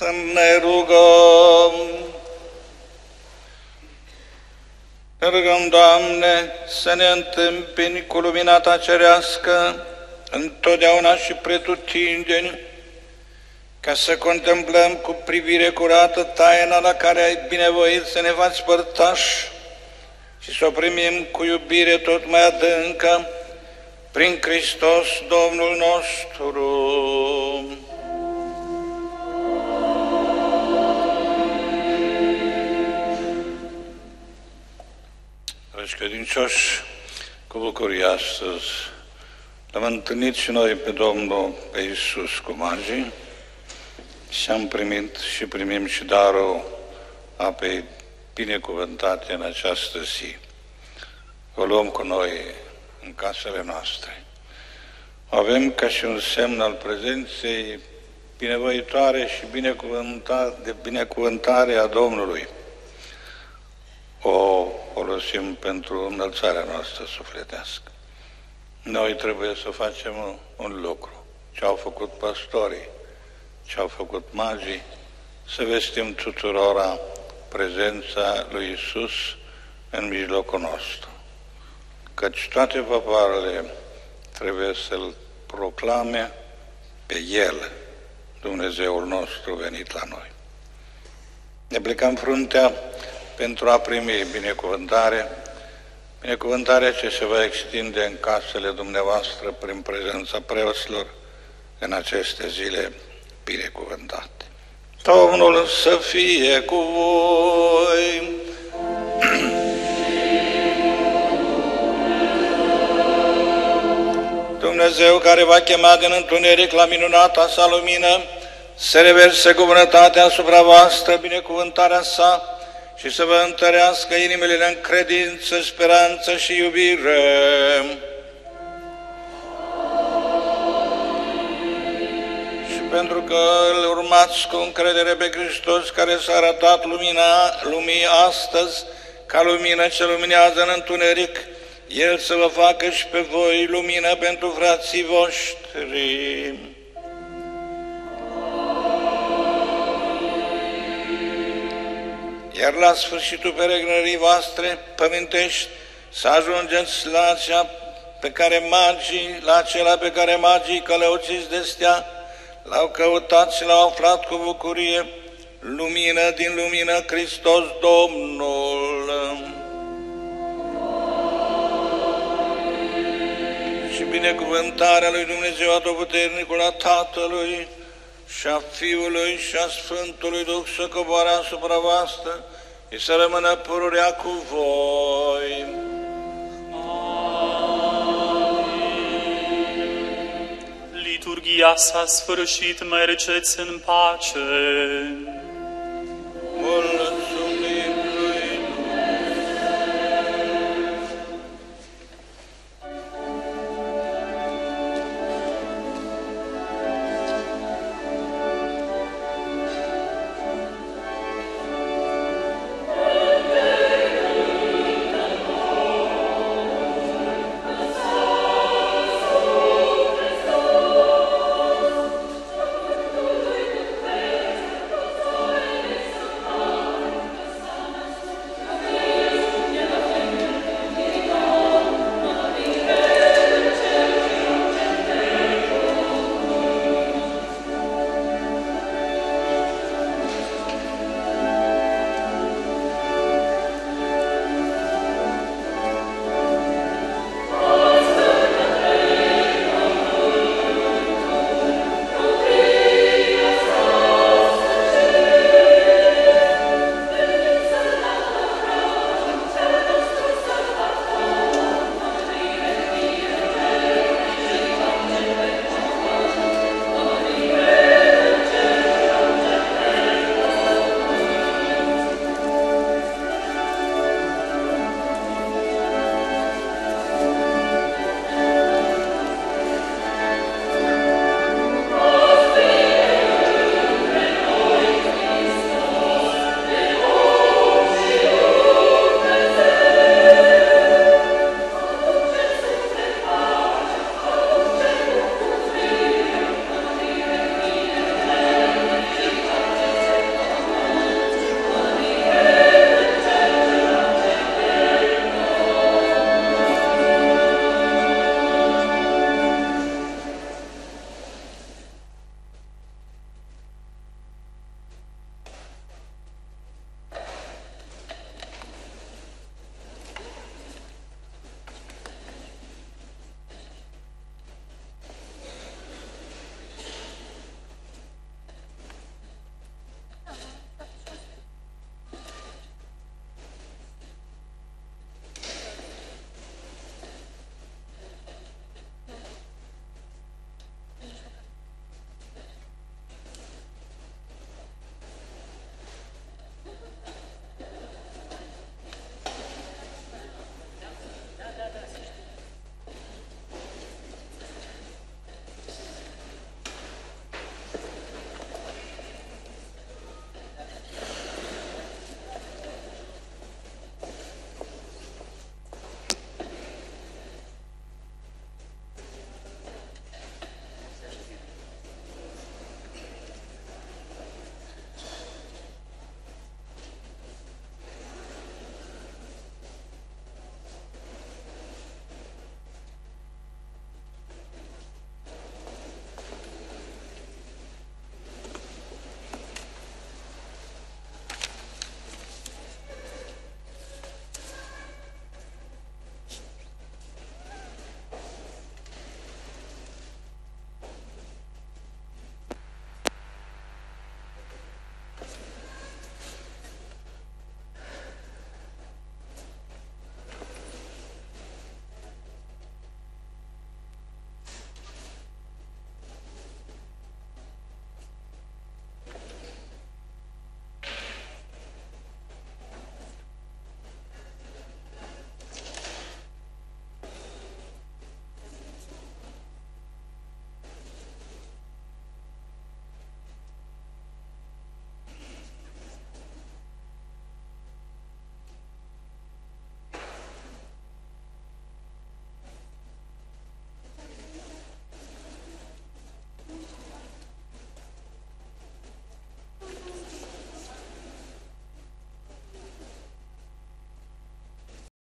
Speaker 1: Să ne rugăm. Ne rugăm, Doamne, să ne întâmpini cu lumina Ta cerească, întotdeauna și pretutindeni, ca să contemplăm cu privire curată taina la care ai binevoit să ne faci părtași și să o primim cu iubire tot mai adâncă, prin Hristos Domnul nostru. Dragi credincioși, cu bucurie astăzi l-am întâlnit și noi pe Domnul, pe Iisus cu magii și am primit și primim și darul apei binecuvântate în această zi. O luăm cu noi în casele noastre. O avem ca și un semn al prezenței binevoitoare și de binecuvântare a Domnului. O folosim pentru înălțarea noastră sufletească. Noi trebuie să facem un lucru. Ce au făcut pastorii, ce au făcut magii, să vestim tuturora prezența lui Isus în mijlocul nostru. Căci toate popoarele trebuie să-L proclame pe El, Dumnezeul nostru venit la noi. Ne plecăm fruntea pentru a primi binecuvântare, binecuvântarea ce se va extinde în casele dumneavoastră prin prezența preoților în aceste zile binecuvântate. Domnul să fie cu voi! <clears throat> Dumnezeu care va chema din întuneric la minunata sa lumină, să reverse cu bunătate asupra voastră binecuvântarea sa și să vă întărească inimile în credință, speranță și iubire. Și pentru că îl urmați cu încredere pe Hristos care s-a arătat lumina, lumii astăzi, ca lumină ce luminează în întuneric, el să vă facă și pe voi lumină pentru frații voștri. Iar la sfârșitul peregrinării voastre pămintești să ajungeți la acea pe care magii, la acela pe care magii călăuțiți de stea l-au căutat și l-au aflat cu bucurie, lumină din lumină Hristos Domnul. și binecuvântarea lui Dumnezeu Atotputernicul a Tatălui și a Fiului și a Sfântului Duh să coboare asupra voastră și să rămână pururea cu voi.
Speaker 3: Liturgia s-a sfârșit, mergeți în pace.